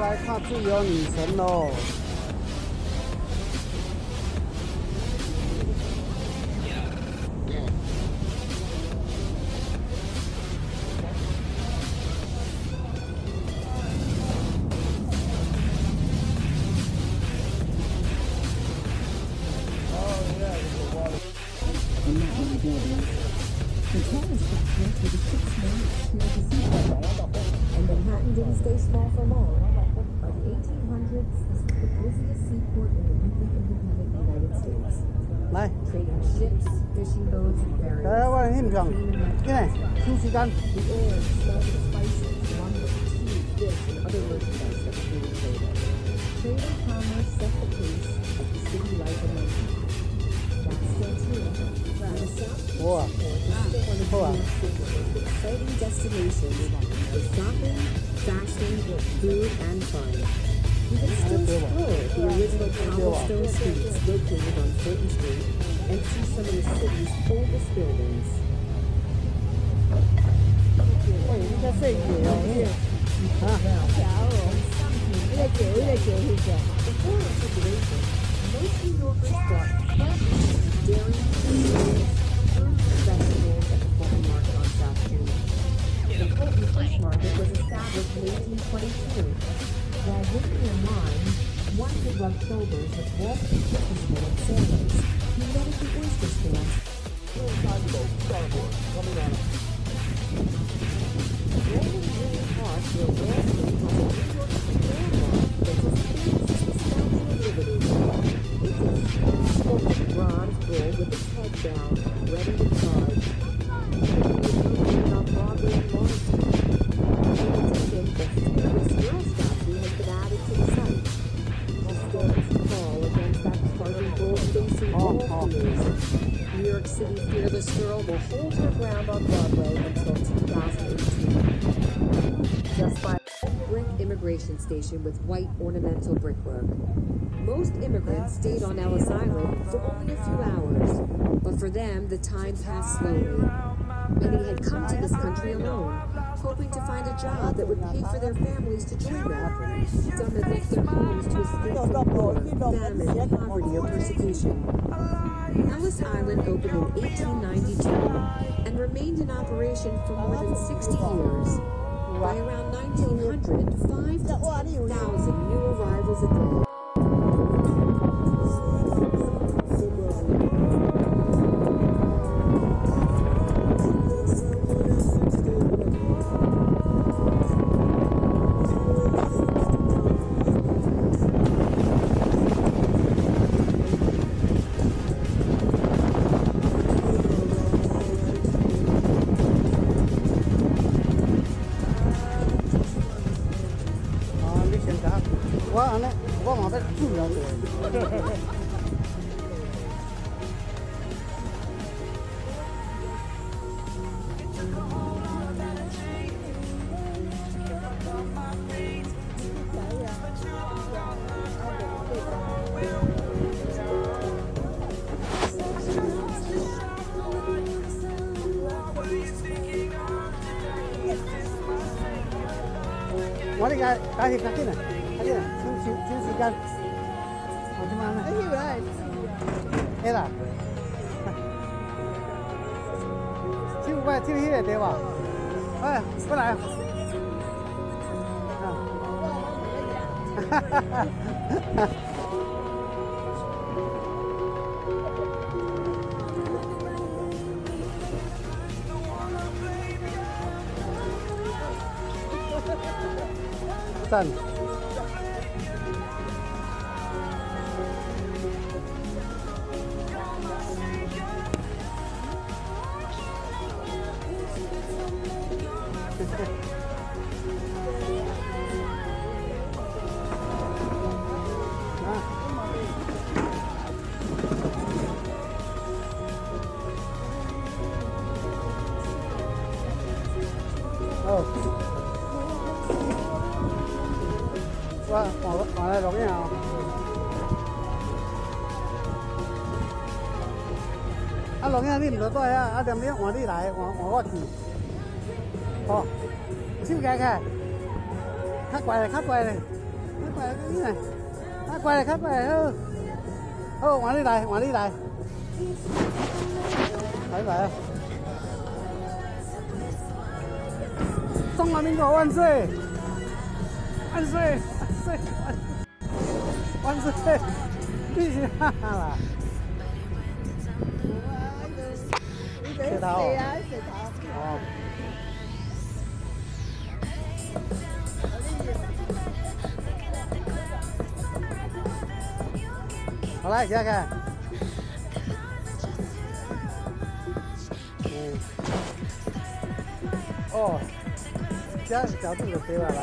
来看《自由女神》喽。four. Exciting destinations for shopping, fashion, food, and fun. You can still explore the original cobblestone streets located on Fulton Street and see some of the city's oldest buildings. The most New Yorkers thought, but The fish market was established in 1822. While working in mine, one could rub shoulders with Wall Street businessmen and sailors. He noted the oyster stands. Little starboard coming on. a bronze bull with its head down, ready to charge. Broadway and station with white ornamental brickwork. Most immigrants stayed on Ellis Island for only a few hours, but for them, the time passed slowly. Many had come to this country alone, hoping to find a job that would pay for their families to join them. Some had left their homes to escape from war, famine, poverty, or persecution. Ellis Island opened in 1892 and remained in operation for more than 60 years. By around 1900, 5,000 new arrivals a day. 快去快进来，进来，消消消时间，我先忙呢。哎，过来，来啦。九块九一，对吧？哎，过来。啊，哈哈哈！赞。点点换你来，换换我去。好，手举起，较乖咧，较乖咧。 过来，你来，啊，过来，快过来，好，好，往里来，往里来，来来啊！中华民国万岁！万岁！万岁！万岁！必须哈哈啦！ 隧道。哦。好来，杰哥。哦，杰，角度就对完了。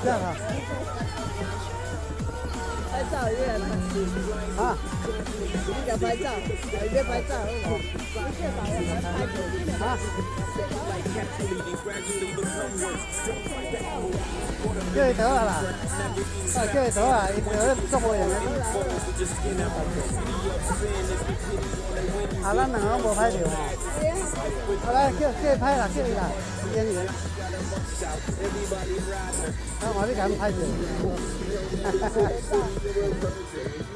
这样啊。拍照越来越啊，你个拍照，越拍照，哦，越导 别拍照，别拍照，好不好？别拍照，拍照，啊！叫去佗啦？啊，叫去佗啊！伊佗咧捉无人。啊，咱两个无拍照哦。好嘞，叫叫拍啦，叫一下。经理。啊，我哩敢拍照？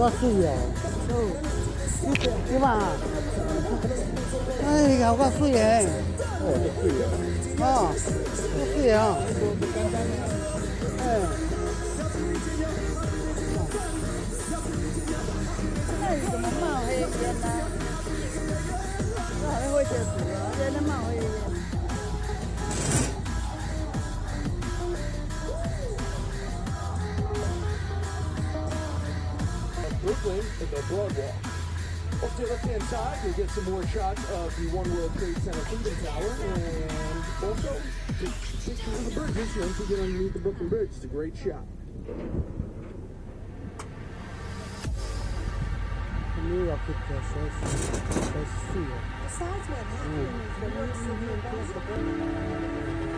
我水哦，对嘛？哎，好卡水水哎，那你怎么冒黑烟呐？这还会结冰，而且它冒黑。with the boardwalk. Over to the left-hand side, you'll get some more shots of the One World Trade Center Freedom Tower, and also pictures of the bridges once you get underneath the Brooklyn Bridge. It's a great shot. Besides Manhattan, mm. the New The City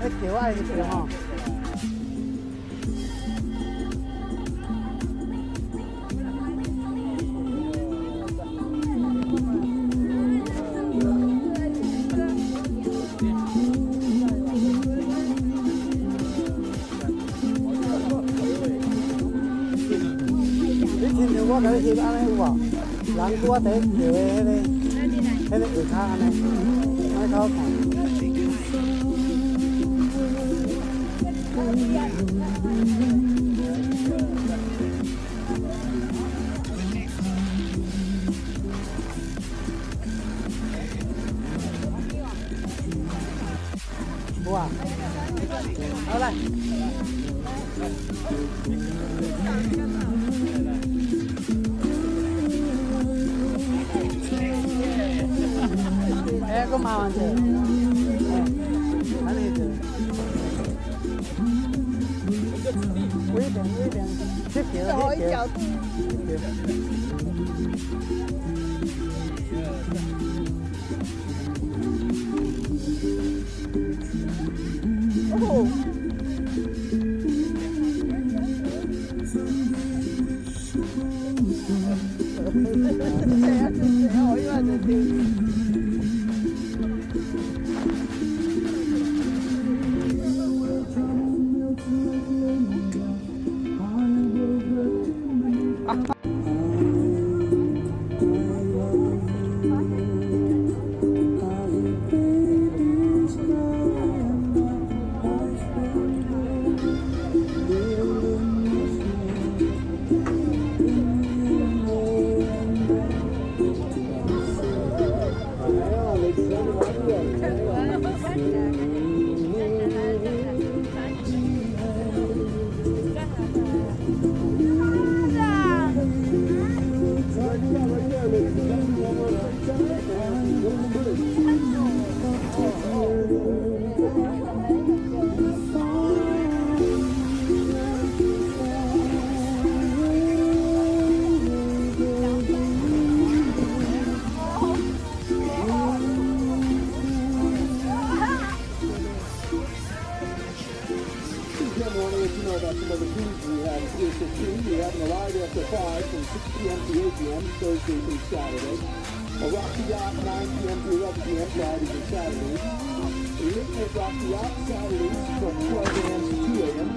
哎，给外一瓶哈。tua thế để đây thế ừ, này được khang này nói thao cả Wow. Ở đây. 예, 그 마음한테. 예, 아니들. 왜병, 왜병. 쉽게요, 쉽게요. 쉽게요. 오! morning, as you know, that's another cruise we have at 15. We have an arrive after 5 from 6 p.m. to 8 p.m. Thursday through Saturday. A Rocky Yacht, 9 p.m. to 11 p.m. Friday and Saturday. A midnight Rocky Yacht, Saturdays from 12 a.m. to 2 a.m.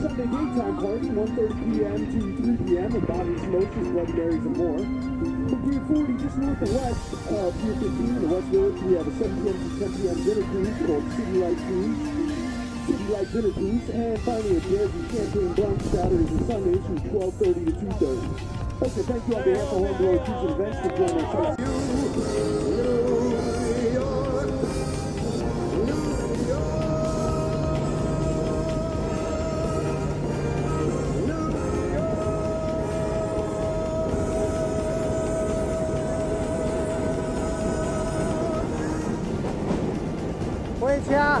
Sunday daytime party, 1.30 p.m. to 3 p.m. at Bobby's Moses, Bloody Marys and more. From Pier 40, just north of west, uh, Pier 15 in West Village, we have a 7 p.m. to 10 p.m. dinner cruise called City Light Cruise you like Genesis, and finally a Jersey Champagne Bronx Saturdays and Sundays from 12.30 to 2.30. Okay, thank you on behalf of Home Grown Kids Events for joining us. yeah.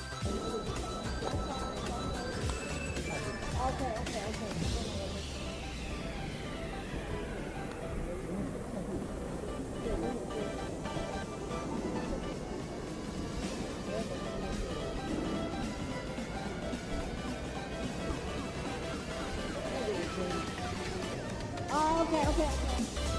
Ok. eu quero.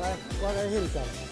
来，我来欣赏。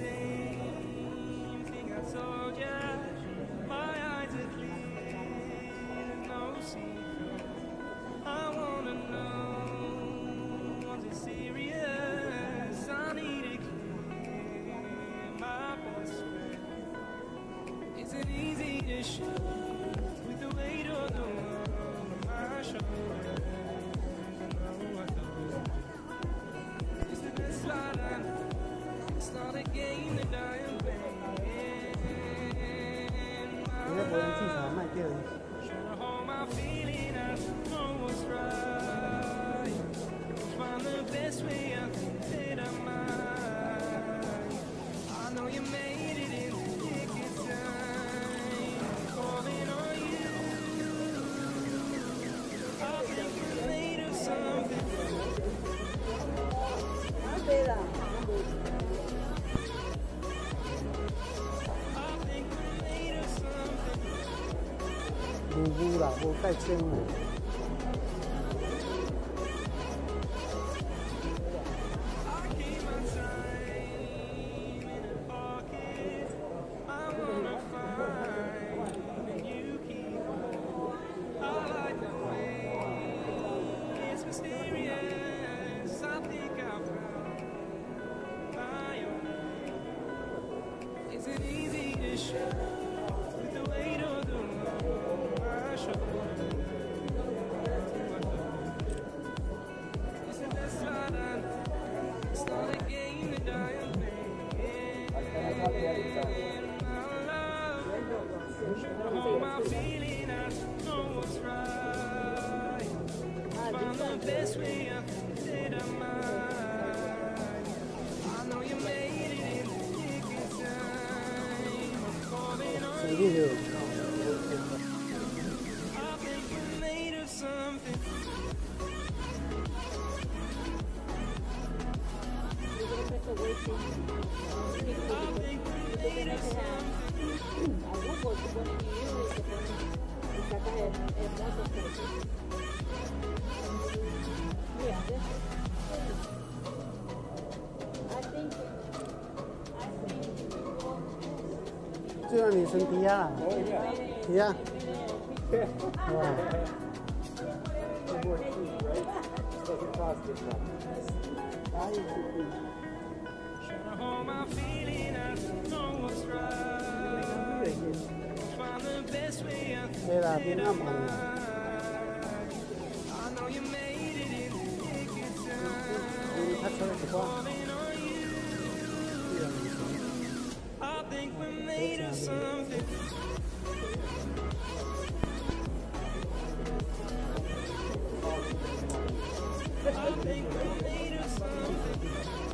same thing I saw exchange 就让你升皮呀，皮呀！मेरा भी ना मानना I think we're made of something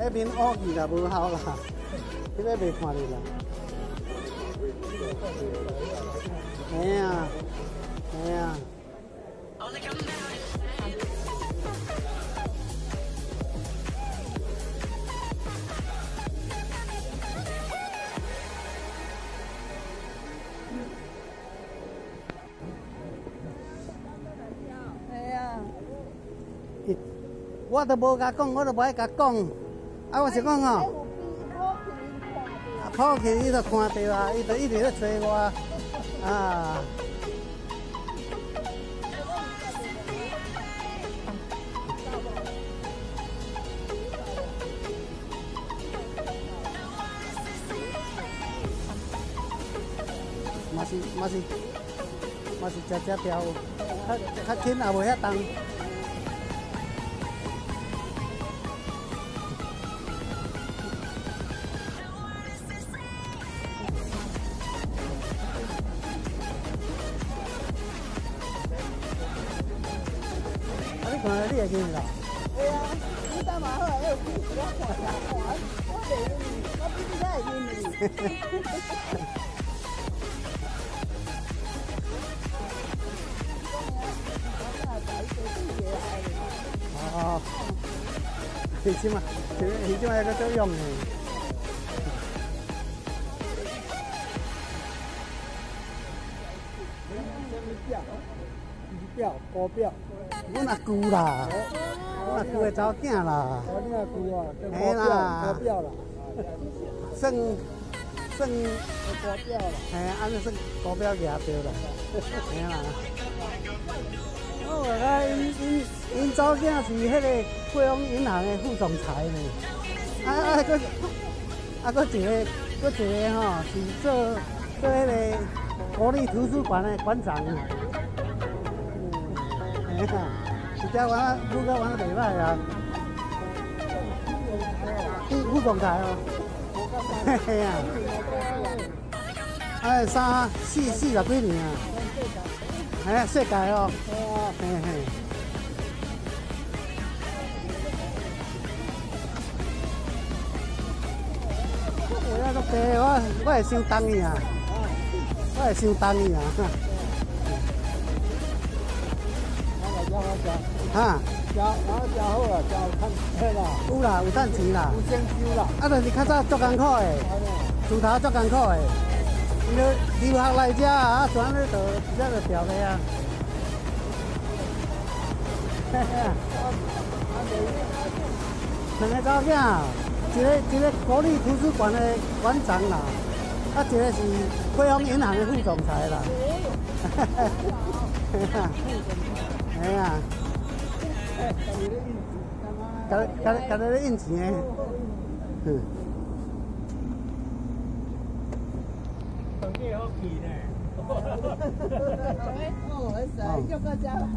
Ê, biến ốc gì là bưu hao là Cái bé bề khoa đi là 哎呀，哎呀，哎呀，我都无甲讲，我都唔爱甲讲，啊，我是讲哦。好起伊就看到啊，伊就一直咧找我啊。嘛是嘛是嘛是，只只钓，卡卡轻也无遐重。个用样，表高表，阮那姑啦，我那姑的早囝啦，没啦，高表啦，算算高表啦，嘿，安尼算高表个阿啦，没啦。哦，啊，因因早囝是迄个贵丰银行的副总裁呢。啊啊，佫啊，佫一个，佫一个吼，是做做迄个国立图书馆的馆长。哎呀，暑假完啊，暑假玩啊，几岁啊？五五十年。嘿嘿啊。哎，三四四十几年啊。哎，世界哦。嘿嘿。我我我当伊啊！我想当伊啊！哈，食哪个家伙好了，伙赚钱啦？有啦，有赚钱啦！有香蕉啦！啊，但是较早作艰苦的，锄头作艰苦的。留学来遮啊，全部都直接就掉下啊！嘿嘿，做咩搞啥？一个一个国立图书馆的馆长啦，啊，一个是汇丰银行的副总裁啦，哈哈，哈哈，哎呀，甲甲甲咧印钱，嗯，好气呢，哈哈哈哈哈哈，哎，哦，哎，谁叫大家？